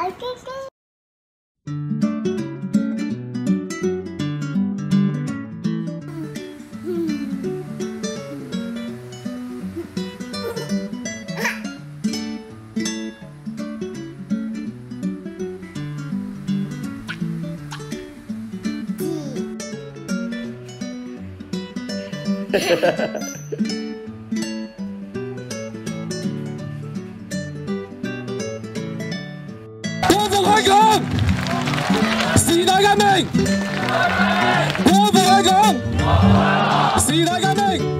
like it. Ha ha ha ha. 時代革命，光復香港，時代革命。